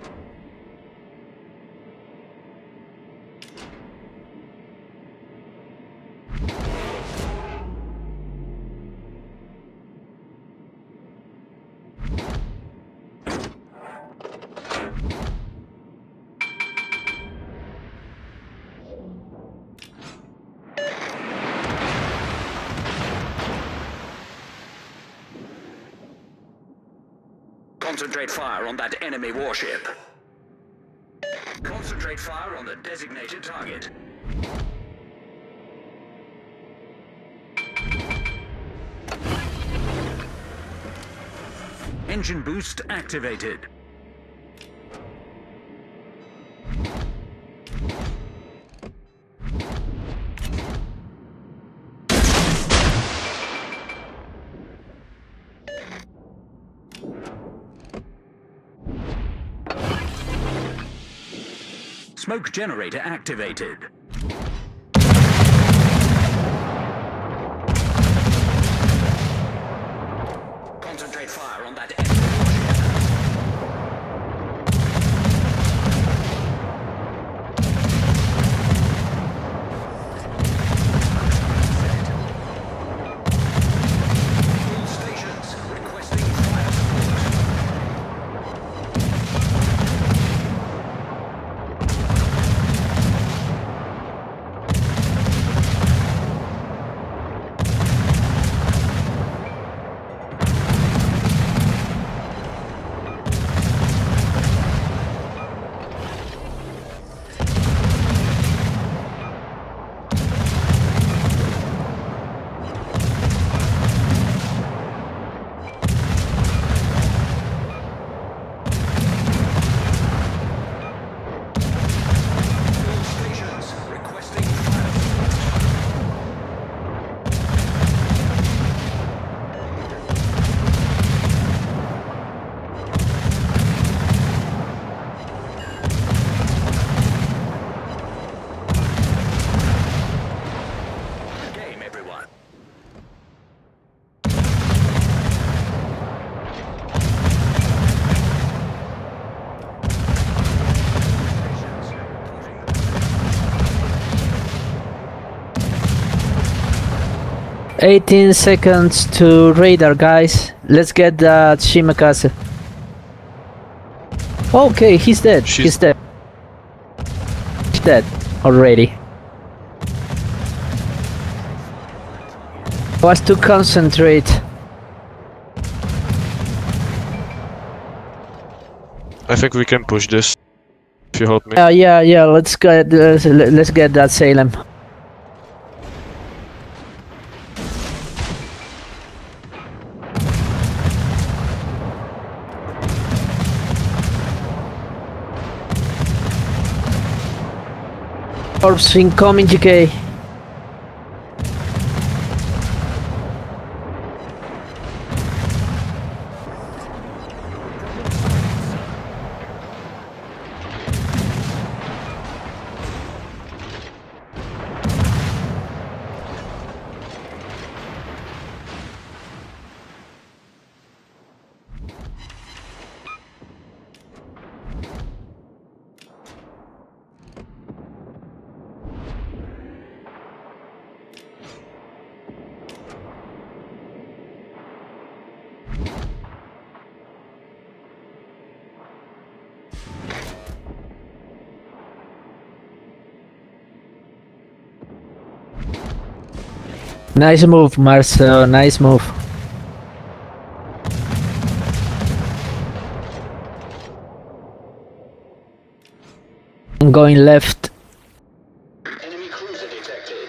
you Concentrate fire on that enemy warship. Concentrate fire on the designated target. Engine boost activated. Smoke generator activated. 18 seconds to radar, guys. Let's get that Shimakaze. Okay, he's dead. She's he's dead. He's dead already. I was to concentrate. I think we can push this. If you help me. Yeah, uh, yeah, yeah. Let's get uh, let's get that Salem. Corpse incoming GK. Nice move, Marcel. Nice move. I'm going left. Enemy cruiser detected.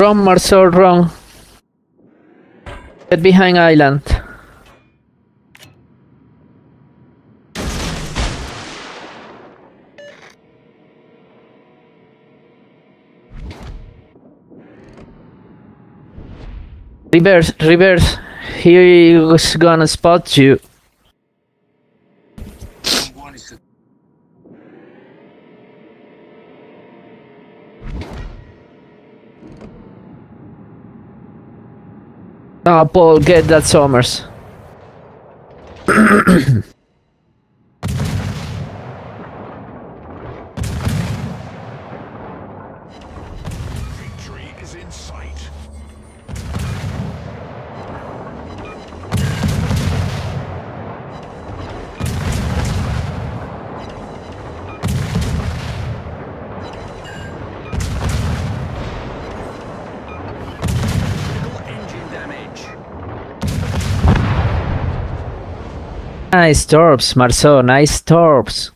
Wrong, Marcel, wrong. Get behind island. Reverse, reverse. He was gonna spot you. Ah, Paul, get that Somers. Victory is in sight. Nice torps, Marceau, nice torps.